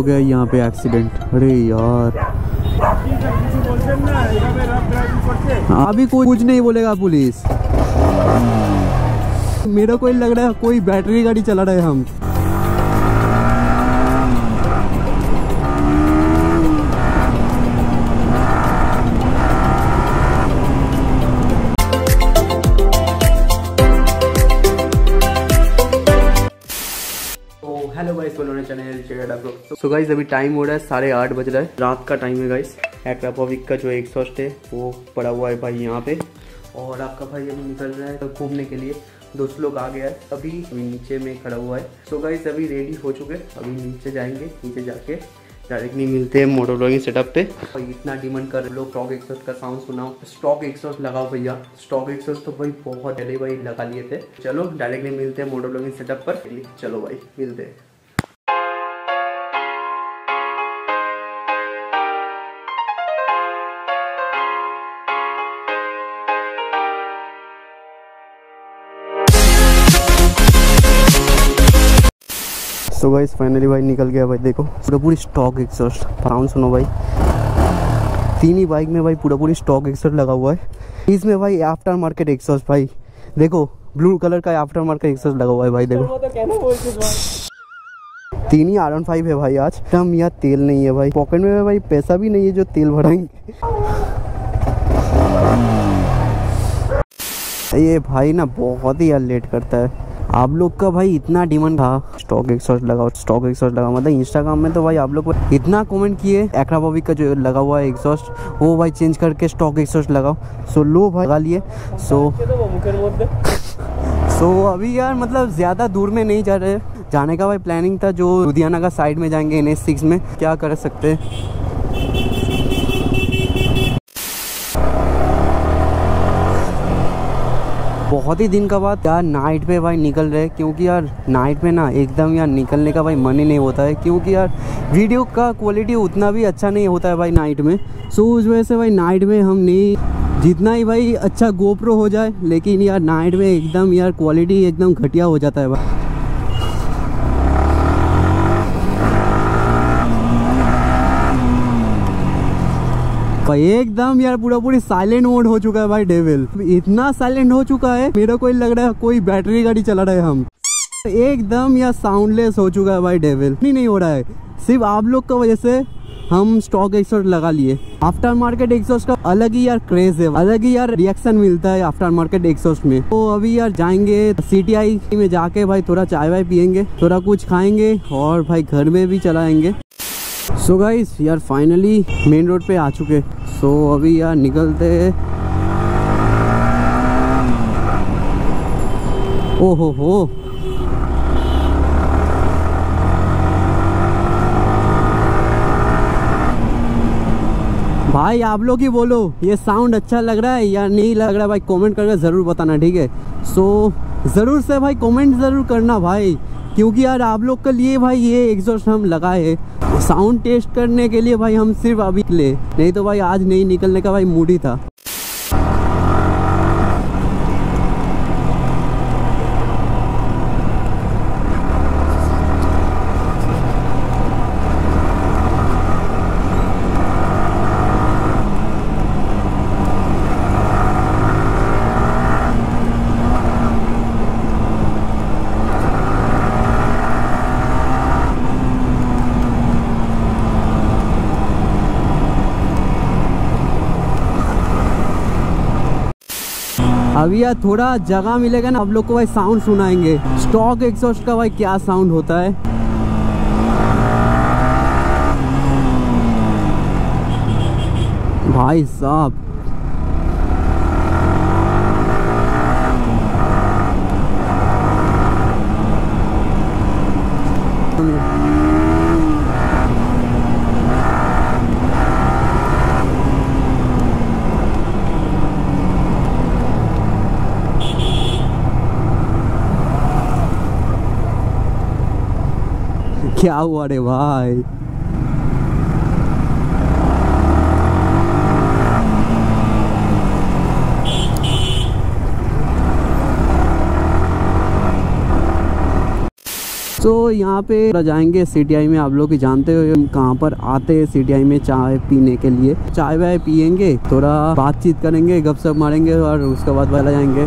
हो गया यहाँ पे एक्सीडेंट अरे यार। अभी कोई कुछ नहीं बोलेगा पुलिस। मेरा कोई लग रहा है कोई बैटरी गाड़ी चला रहे हम। सो गाइज़ अभी टाइम हो रहा है साढ़े आठ बज रहा है। रात का टाइम है गाइज़ एक्रापोविक का जो एग्जॉस्ट है, वो पड़ा हुआ है भाई यहाँ पे। और आपका भाई अभी निकल रहा है घूमने के लिए। दोस्त लोग आ गया है। अभी अभी नीचे में खड़ा हुआ है। सो so गाइज़ अभी रेडी हो चुके अभी नीचे जाएँगे। नीचे जाके डायरेक्टली मिलते हैं मोटर ब्लॉगिंग सेटअप पे। और इतना डिमांड कर लोग स्टॉक एक्सॉस्ट का साउंड सुनाओ। स्टॉक एक्सॉस्ट लगाओ भैया। स्टॉक एक्सॉस्ट तो भाई बहुत पहले भाई लगा लिए थे। चलो डायरेक्टली मिलते हैं मोटर ब्लॉगिंग सेटअप पर। चलो भाई, मिलते हैं। सो गाइस फाइनली भाई निकल गया भाई, देखो, पूरा पूरी स्टॉक एक्सर्ट फ्राउन सुनो भाई। तीन ही बाइक में भाई पूरा पूरी स्टॉक एक्सर्ट लगा हुआ है। इसमें भाई आफ्टर मार्केट एक्सर्ट भाई, देखो ब्लू कलर का आफ्टर मार्केट एक्सर्ट लगा हुआ है भाई, देखो। तीन ही आर फाइव है भाई आज। कम यहाँ तेल नहीं है भाई पॉकेट में भाई पैसा भी नहीं है जो तेल भराएँगे। ये भाई ना बहुत ही लेट करता है। आप लोग का भाई इतना डिमांड था। स्टॉक एक सौ लगाओ स्टॉक एक सौ लगाओ मतलब इंस्टाग्राम में तो भाई आप लोग इतना कमेंट किए एक्रा बॉबी का जो लगा हुआ है एग्जॉस्ट वो भाई चेंज करके स्टॉक एक सौ लगाओ सो लो भाई, लगा लिए। सो सो अभी यार मतलब ज़्यादा दूर में नहीं जा रहे। जाने का भाई प्लानिंग था जो लुधियाना का साइड में जाएँगे एन सिक्स में। क्या कर सकते बहुत ही दिन का बाद यार नाइट पे भाई निकल रहे क्योंकि यार नाइट में ना एकदम यार निकलने का भाई मन ही नहीं होता है, क्योंकि यार वीडियो का क्वालिटी उतना भी अच्छा नहीं होता है भाई नाइट में। सो उस वजह से भाई नाइट में हम नहीं, जितना ही भाई अच्छा गोप्रो हो जाए, लेकिन यार नाइट में एकदम यार क्वालिटी एकदम घटिया हो जाता है भाई। भाई, एकदम यार पूरा पूरी साइलेंट मोड हो चुका है भाई डेविल इतना साइलेंट हो चुका है, मेरा कोई लग रहा है कोई बैटरी गाड़ी चला रहे हम। एकदम यार साउंडलेस हो चुका है भाई डेविल नहीं नहीं हो रहा है। सिर्फ़ आप लोग की वजह से हम स्टॉक एक्सोट लगा लिए। आफ्टर मार्केट एक्सोस्ट का अलग ही यार क्रेज है। अलग ही यार रिएक्शन मिलता है आफ्टर मार्केट एक्सोस्ट में। तो अभी यार जाएँगे सीटीआई में जाके भाई थोड़ा चाय वाय पियेंगे, थोड़ा कुछ खाएँगे और भाई घर में भी चलाएँगे। सो so गाइस यार फाइनली मेन रोड पे आ चुके। सो so, अभी यार निकलते ओ हो हो। भाई आप लोग ही बोलो ये साउंड अच्छा लग रहा है या नहीं लग रहा है? भाई कमेंट करके ज़रूर बताना ठीक है? सो so, ज़रूर से भाई कमेंट ज़रूर करना भाई। क्योंकि यार आप लोग के लिए भाई ये एग्जॉस्ट हम लगाए साउंड टेस्ट करने के लिए भाई हम सिर्फ़ अभी निकले नहीं तो भाई आज नहीं निकलने का भाई मूड ही था। अभी यार थोड़ा जगह मिलेगा ना, आप लोग को भाई साउंड सुनाएँगे। स्टॉक एग्जॉस्ट का भाई क्या साउंड होता है? भाई साहब क्या हुआ रे भाई? तो यहाँ पे जाएँगे सीटीआई में, आप लोग जानते हो, हम कहाँ पर आते हैं सीटीआई में चाय पीने के लिए। चाय वाय पियेंगे, थोड़ा बातचीत करेंगे, गपशप मारेंगे और उसके बाद वाला जाएँगे।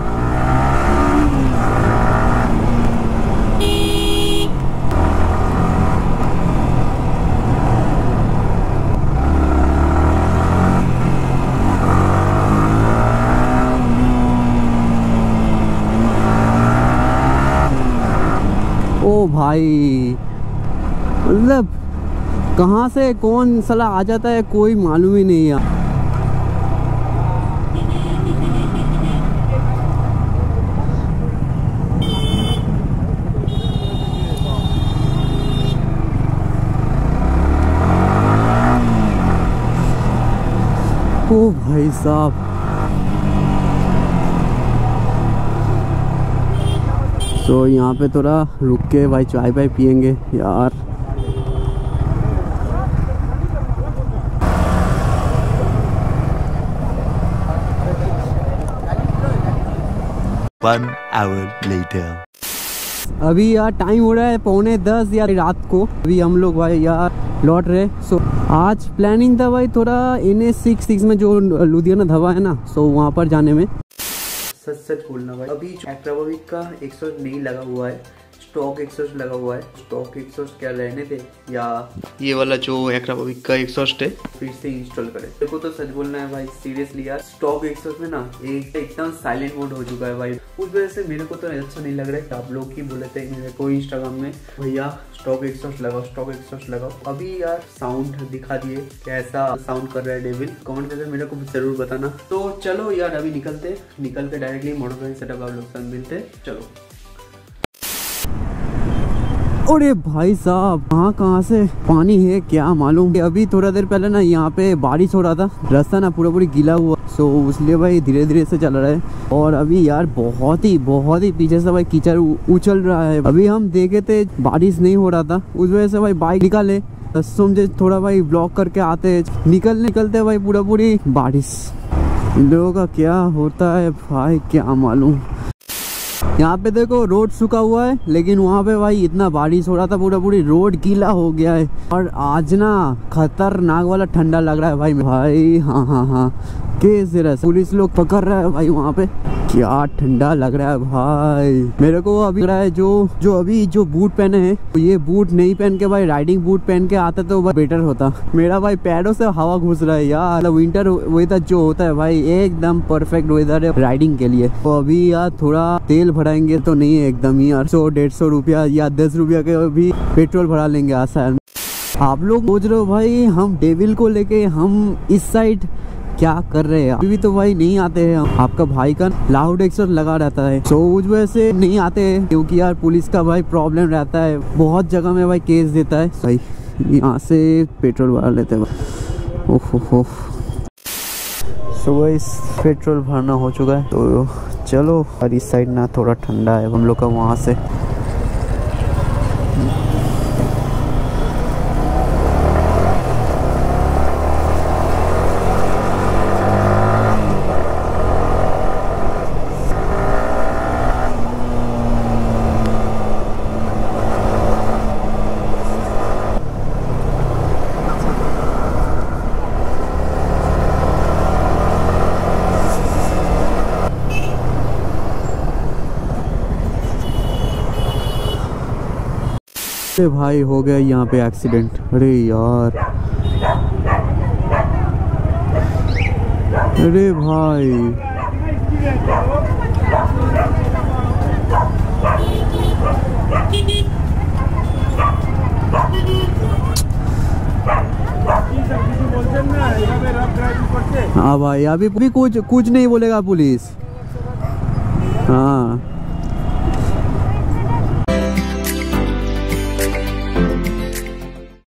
भाई। मतलब कहाँ से, कौन सला आ जाता है, कोई मालूम ही नहीं है ओ भाई साहब। तो यहाँ पे थोड़ा रुक के भाई चाय वाय पियेंगे यार। One hour later. अभी यार टाइम हो रहा है पौने दस या रात को। अभी हम लोग भाई यार लौट रहे सो आज प्लानिंग था भाई थोड़ा एन एस सिक्स सिक्स में जो लुधियाना धवा है ना सो वहाँ पर जाने में। सच सच बोलना भाई। अभी एक्ट्राविक का एक सौ नहीं लगा हुआ है। स्टॉक एक्सोस लगा हुआ है। स्टॉक एक्सोस क्या रहने थे या ये वाला जो एक्ट्राविक का एक्सोस्ट है। फिर से इंस्टॉल करें। देखो तो सच बोलना है भाई सीरियसली यार स्टॉक एक्सोस में ना एक एकदम साइलेंट मोड हो चुका है भाई। उस वजह से मेरे को तो अच्छा नहीं लग रहा है आप लोग ही बोले थे मेरे को इंस्टाग्राम में भैया स्टॉक एक्सॉस्ट लगाओ स्टॉक एक्सॉस्ट लगाओ। अभी यार साउंड दिखा दिए कैसा साउंड कर रहा है डेविल कमेंट करके मेरे को ज़रूर बताना। तो चलो यार अभी निकलते निकल के डायरेक्टली मॉडल सेटअप आप लोग संग मिलते चलो। अरे भाई साहब कहाँ कहाँ से पानी है क्या मालूम? अभी थोड़ा देर पहले ना यहाँ पे बारिश हो रहा था, रास्ता ना पूरा पूरी गीला हुआ। सो इसलिए भाई धीरे धीरे से चल रहा है। और अभी यार बहुत ही बहुत ही पीछे से भाई कीचड़ उछल रहा है। अभी हम देखे थे बारिश नहीं हो रहा था, उस वजह से भाई बाइक निकाले। समझे थोड़ा भाई ब्लॉक करके आते निकल निकलते भाई पूरा पूरी बारिश लोगों का क्या होता है भाई, क्या मालूम? यहाँ पे देखो, रोड सूखा हुआ है, लेकिन वहाँ पे भाई इतना बारिश हो रहा था पूरा पूरी रोड गीला हो गया है। और आज ना खतरनाक वाला ठंडा लग रहा है भाई भाई हाँ हाँ हाँ। कैसे पुलिस लोग पकड़ रहा है भाई वहाँ पे। क्या ठंडा लग रहा है भाई। मेरे को अभी रहा है जो जो अभी जो बूट पहने हैं तो ये बूट नहीं पहन के भाई, राइडिंग बूट पहन के आता तो बेटर होता। मेरा भाई पैरों से हवा घुस रहा है यार। मतलब विंटर वेदर जो होता है भाई, एकदम परफेक्ट वेदर है राइडिंग के लिए। तो अभी यार थोड़ा तेल भराएँगे तो नहीं है एकदम ही यार सौ, डेढ़ सौ रुपया या दस रुपया के भी पेट्रोल भरा लेंगे आसान आप लोग सोच रहे हो भाई, हम डेविल को लेके हम इस साइड क्या कर रहे हैं? अभी तो भाई नहीं आते हैं आपका भाई का लाउड एक्सर लगा रहता है। तो उस वजह से नहीं आते हैं, क्योंकि यार पुलिस का भाई प्रॉब्लम रहता है। बहुत जगह में भाई केस देता है। भाई यहाँ से पेट्रोल भरा लेते हैं ओहो सुबह इस पेट्रोल भरना हो चुका है। तो चलो और इस साइड ना थोड़ा ठंडा है हम लोग का वहाँ से अरे भाई हो गया यहाँ पे एक्सीडेंट। अरे यार। अरे भाई। हाँ भाई, अभी भी कुछ कुछ नहीं बोलेगा पुलिस। हाँ।